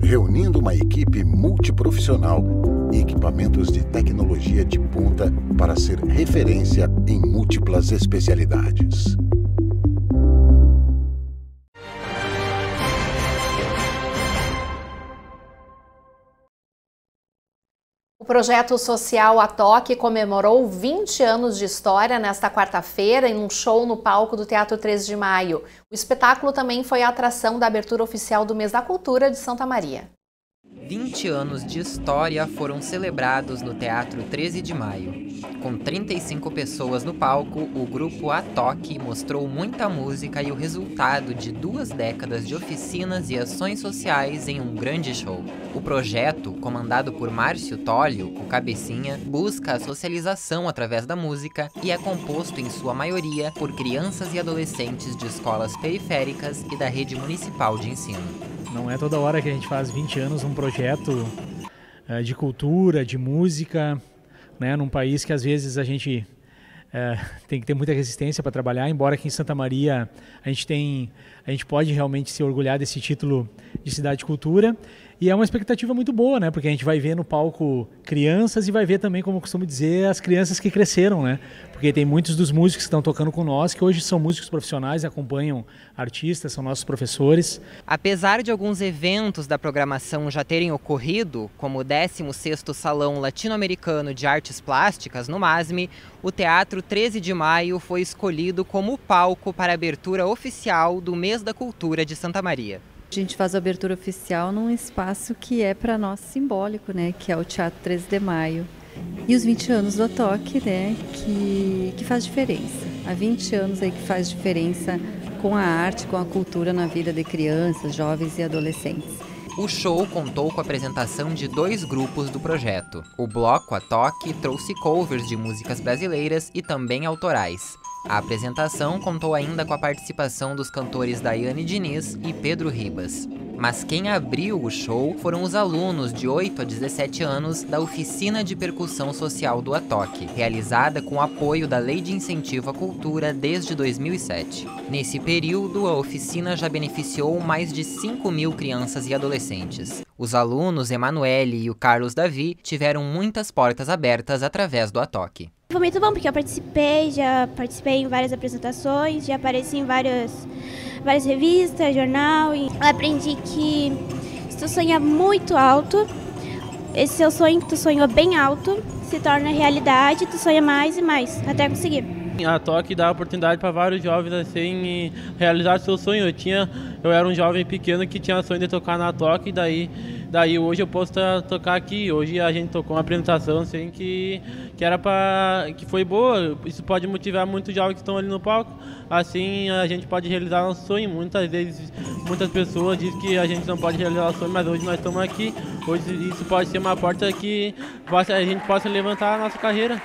reunindo uma equipe multiprofissional e equipamentos de tecnologia de ponta para ser referência em múltiplas especialidades. Projeto social A Toque comemorou 20 anos de história nesta quarta-feira em um show no palco do Teatro 13 de Maio. O espetáculo também foi a atração da abertura oficial do Mês da Cultura de Santa Maria. 20 anos de história foram celebrados no Teatro 13 de Maio. Com 35 pessoas no palco, o grupo A Toque mostrou muita música e o resultado de duas décadas de oficinas e ações sociais em um grande show. O projeto, comandado por Márcio Tólio, o Cabecinha, busca a socialização através da música e é composto, em sua maioria, por crianças e adolescentes de escolas periféricas e da rede municipal de ensino. Não é toda hora que a gente faz 20 anos um projeto uh, de cultura, de música, né, num país que às vezes a gente uh, [laughs] tem que ter muita resistência para trabalhar, embora aqui em Santa Maria a gente tem, a gente pode realmente se orgulhar desse título de cidade de cultura e é uma expectativa muito boa, né? Porque a gente vai ver no palco crianças e vai ver também, como eu costumo dizer, as crianças que cresceram, né? Porque tem muitos dos músicos que estão tocando com nós que hoje são músicos profissionais, acompanham artistas, são nossos professores. Apesar de alguns eventos da programação já terem ocorrido, como o 16º Salão Latino-Americano de Artes Plásticas no MASME, o Teatro 13 de Maio foi escolhido como palco para a abertura oficial do Mês da Cultura de Santa Maria. A gente faz a abertura oficial num espaço que é para nós simbólico, né? Que é o Teatro 13 de Maio. E os 20 anos do Toque, né? Que, que faz diferença. Há 20 anos aí que faz diferença com a arte, com a cultura na vida de crianças, jovens e adolescentes. O show contou com a apresentação de dois grupos do projeto. O bloco A Toque trouxe covers de músicas brasileiras e também autorais. A apresentação contou ainda com a participação dos cantores Daiane Diniz e Pedro Ribas. Mas quem abriu o show foram os alunos de 8 a 17 anos da Oficina de Percussão Social do Atoque, realizada com apoio da Lei de Incentivo à Cultura desde 2007. Nesse período, a oficina já beneficiou mais de 5 mil crianças e adolescentes. Os alunos Emanuele e o Carlos Davi tiveram muitas portas abertas através do Atoque. Foi muito bom porque eu participei, já participei em várias apresentações, já apareci em várias, várias revistas, jornal e aprendi que se tu sonha muito alto, esse seu sonho que tu sonhou bem alto se torna realidade, tu sonha mais e mais até conseguir. A Toque dá oportunidade para vários jovens assim realizar seu sonho. Eu tinha, eu era um jovem pequeno que tinha sonho de tocar na Toque, daí Daí hoje eu posso tocar aqui. Hoje a gente tocou uma apresentação assim que, que era para que foi boa. Isso pode motivar muitos jovens que estão ali no palco. Assim a gente pode realizar nosso sonho. Muitas vezes muitas pessoas dizem que a gente não pode realizar sonho, mas hoje nós estamos aqui. Hoje isso pode ser uma porta que a gente possa levantar a nossa carreira.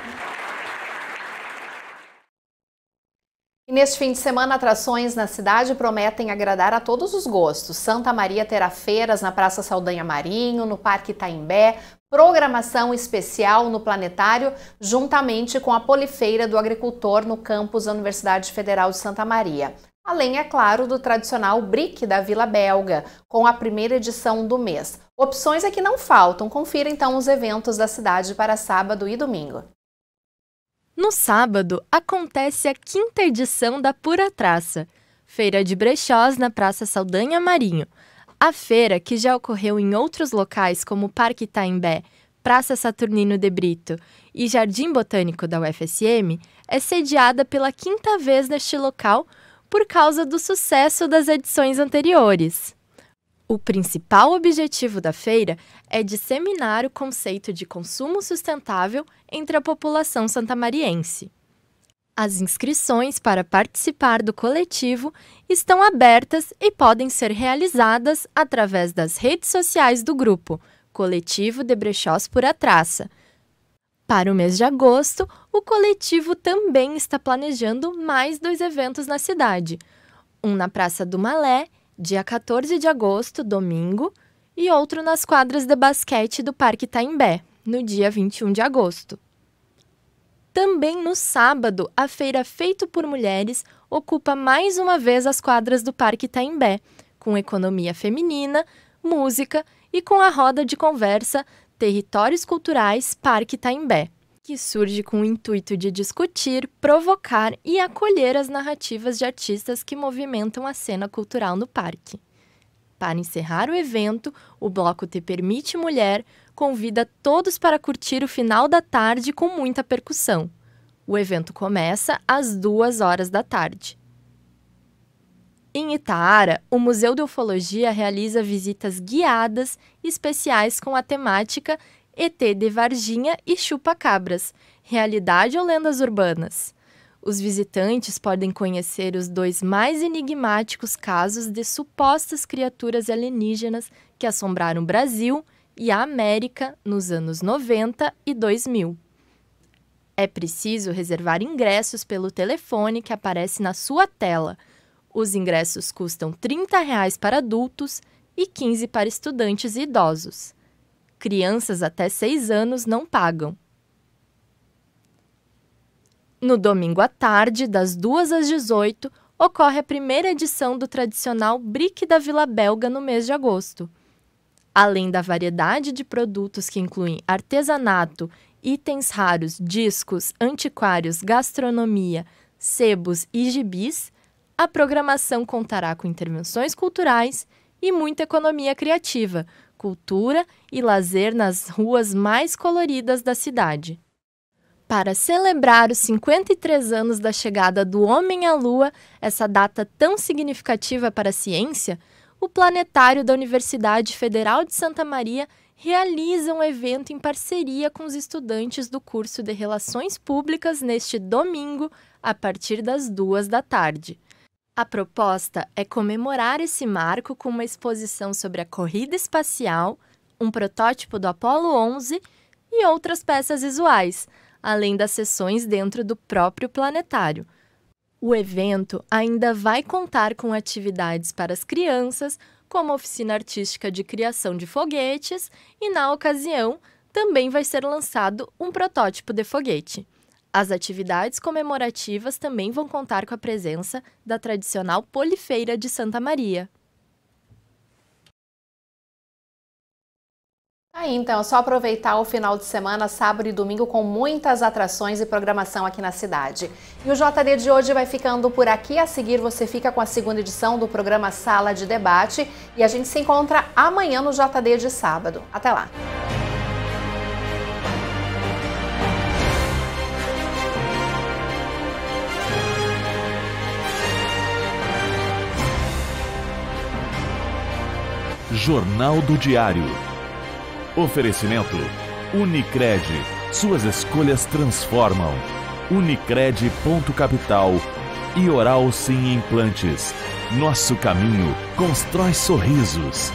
E neste fim de semana, atrações na cidade prometem agradar a todos os gostos. Santa Maria terá feiras na Praça Saldanha Marinho, no Parque Itaimbé, programação especial no Planetário, juntamente com a Polifeira do Agricultor no campus da Universidade Federal de Santa Maria. Além, é claro, do tradicional BRIC da Vila Belga, com a primeira edição do mês. Opções aqui não faltam. Confira então os eventos da cidade para sábado e domingo. No sábado, acontece a quinta edição da Pura Traça, feira de brechós na Praça Saldanha Marinho. A feira, que já ocorreu em outros locais como Parque Itaimbé, Praça Saturnino de Brito e Jardim Botânico da UFSM, é sediada pela quinta vez neste local por causa do sucesso das edições anteriores. O principal objetivo da feira é disseminar o conceito de consumo sustentável entre a população santamariense. As inscrições para participar do coletivo estão abertas e podem ser realizadas através das redes sociais do grupo Coletivo de Brechós por Traça. Para o mês de agosto, o coletivo também está planejando mais dois eventos na cidade: um na Praça do Malé dia 14 de agosto, domingo, e outro nas quadras de basquete do Parque Taimbé, no dia 21 de agosto. Também no sábado, a feira Feito por Mulheres ocupa mais uma vez as quadras do Parque Taimbé, com economia feminina, música e com a roda de conversa Territórios Culturais Parque Taimbé, que surge com o intuito de discutir, provocar e acolher as narrativas de artistas que movimentam a cena cultural no parque. Para encerrar o evento, o bloco Te Permite Mulher convida todos para curtir o final da tarde com muita percussão. O evento começa às duas horas da tarde. Em Itaara, o Museu de Ufologia realiza visitas guiadas especiais com a temática ET de Varginha e Chupa-Cabras, Realidade ou Lendas Urbanas. Os visitantes podem conhecer os dois mais enigmáticos casos de supostas criaturas alienígenas que assombraram o Brasil e a América nos anos 90 e 2000. É preciso reservar ingressos pelo telefone que aparece na sua tela – os ingressos custam 30 reais para adultos e 15 para estudantes e idosos. Crianças até 6 anos não pagam. No domingo à tarde, das 2 às 18, ocorre a primeira edição do tradicional Brick da Vila Belga no mês de agosto. Além da variedade de produtos que incluem artesanato, itens raros, discos, antiquários, gastronomia, sebos e gibis, a programação contará com intervenções culturais e muita economia criativa, cultura e lazer nas ruas mais coloridas da cidade. Para celebrar os 53 anos da chegada do homem à Lua, essa data tão significativa para a ciência, o Planetário da Universidade Federal de Santa Maria realiza um evento em parceria com os estudantes do curso de Relações Públicas neste domingo, a partir das duas da tarde. A proposta é comemorar esse marco com uma exposição sobre a corrida espacial, um protótipo do Apollo 11 e outras peças visuais, além das sessões dentro do próprio planetário. O evento ainda vai contar com atividades para as crianças, como oficina artística de criação de foguetes, e na ocasião também vai ser lançado um protótipo de foguete. As atividades comemorativas também vão contar com a presença da tradicional Polifeira de Santa Maria. Aí, então, é só aproveitar o final de semana, sábado e domingo, com muitas atrações e programação aqui na cidade. E o JD de hoje vai ficando por aqui. A seguir, você fica com a segunda edição do programa Sala de Debate. E a gente se encontra amanhã no JD de sábado. Até lá! Jornal do Diário. Oferecimento: Unicred. Suas escolhas transformam. Unicred.capital e Oral Sim Implantes. Nosso caminho constrói sorrisos.